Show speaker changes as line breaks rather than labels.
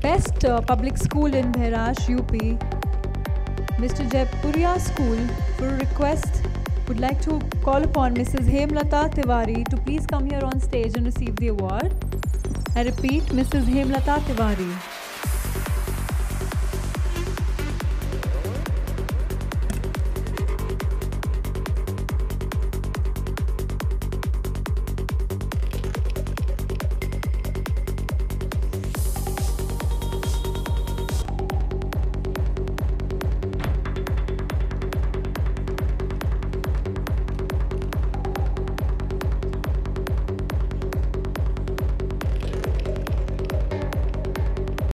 best uh, public school in Bahraich, UP, M.R. Jaipuria School, for a request, would like to call upon Mrs. Hemlata Tiwari to please come here on stage and receive the award. I repeat, Mrs. Hemlata Tiwari.